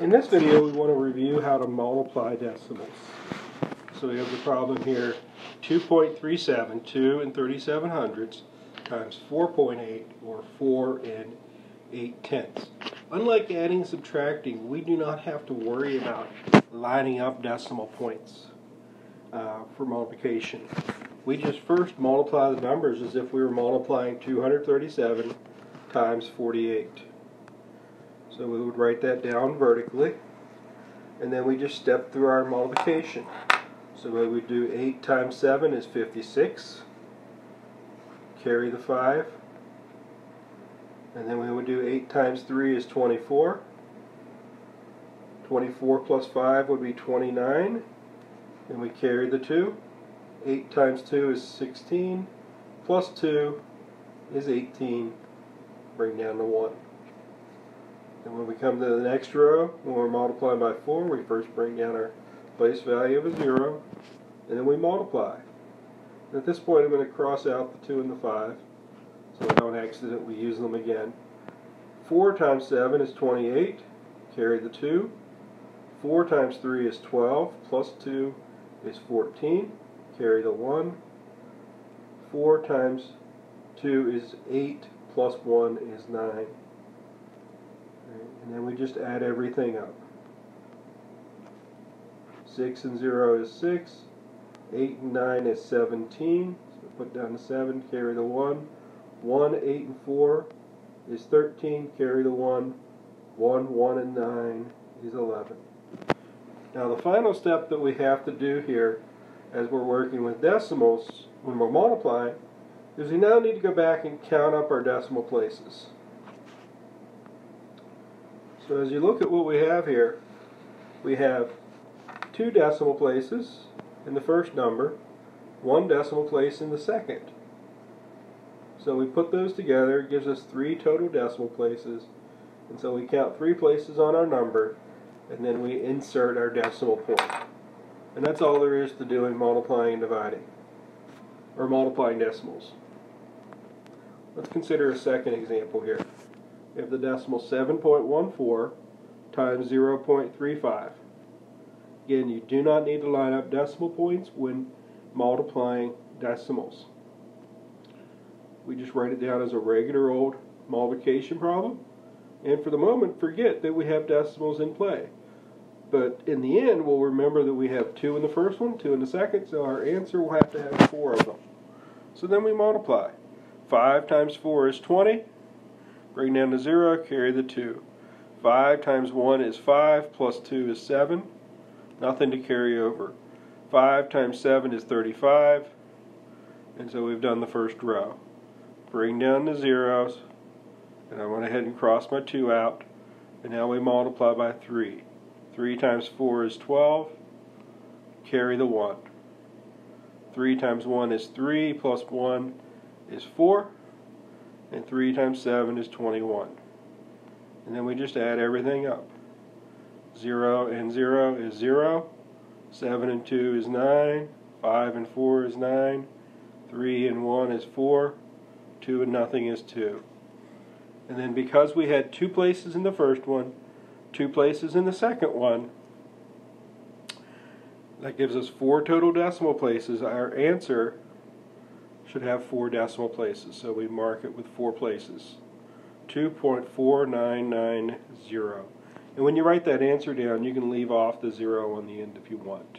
In this video, we want to review how to multiply decimals. So we have the problem here, 2.37, 2 and 37 hundredths, times 4.8, or 4 and 8 tenths. Unlike adding and subtracting, we do not have to worry about lining up decimal points uh, for multiplication. We just first multiply the numbers as if we were multiplying 237 times 48. So we would write that down vertically. And then we just step through our multiplication. So we would do 8 times 7 is 56. Carry the 5. And then we would do 8 times 3 is 24. 24 plus 5 would be 29. And we carry the 2. 8 times 2 is 16. Plus 2 is 18. Bring down the 1. And when we come to the next row, when we're multiplying by 4, we first bring down our place value of a 0, and then we multiply. And at this point, I'm going to cross out the 2 and the 5, so we don't accidentally use them again. 4 times 7 is 28, carry the 2. 4 times 3 is 12, plus 2 is 14, carry the 1. 4 times 2 is 8, plus 1 is 9. And then we just add everything up. 6 and 0 is 6. 8 and 9 is 17. So put down the 7, carry the 1. 1, 8 and 4 is 13, carry the 1. 1, 1 and 9 is 11. Now the final step that we have to do here as we're working with decimals when we're multiplying is we now need to go back and count up our decimal places. So as you look at what we have here, we have two decimal places in the first number, one decimal place in the second. So we put those together, it gives us three total decimal places. And so we count three places on our number, and then we insert our decimal point. And that's all there is to doing multiplying and dividing, or multiplying decimals. Let's consider a second example here. Have the decimal 7.14 times 0.35. Again, you do not need to line up decimal points when multiplying decimals. We just write it down as a regular old multiplication problem. And for the moment, forget that we have decimals in play. But in the end, we'll remember that we have 2 in the first one, 2 in the second, so our answer will have to have 4 of them. So then we multiply. 5 times 4 is 20. Bring down to 0, carry the 2. 5 times 1 is 5, plus 2 is 7. Nothing to carry over. 5 times 7 is 35. And so we've done the first row. Bring down the zeros. And I went ahead and crossed my 2 out. And now we multiply by 3. 3 times 4 is 12. Carry the 1. 3 times 1 is 3, plus 1 is 4 and 3 times 7 is 21. And then we just add everything up. 0 and 0 is 0, 7 and 2 is 9, 5 and 4 is 9, 3 and 1 is 4, 2 and nothing is 2. And then because we had two places in the first one, two places in the second one, that gives us four total decimal places. Our answer should have four decimal places, so we mark it with four places. 2.4990. And when you write that answer down, you can leave off the zero on the end if you want.